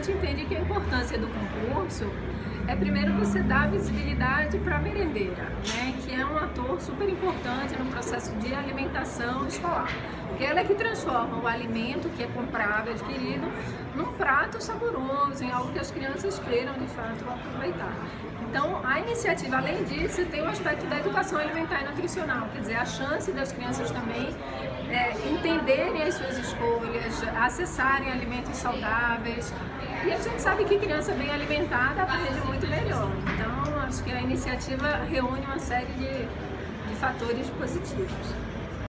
gente entende que a importância do concurso é primeiro você dar visibilidade para a merendeira, né, que é um ator super importante no processo de alimentação escolar. Porque ela é que transforma o alimento que é comprado, adquirido, num prato saboroso, em algo que as crianças queiram de fato aproveitar. Então, a iniciativa, além disso, tem o aspecto da educação alimentar e nutricional, quer dizer, a chance das crianças também é, entenderem as suas escolhas, acessarem alimentos saudáveis. E a gente sabe que criança bem alimentada aprende muito melhor. Então, acho que a iniciativa reúne uma série de, de fatores positivos.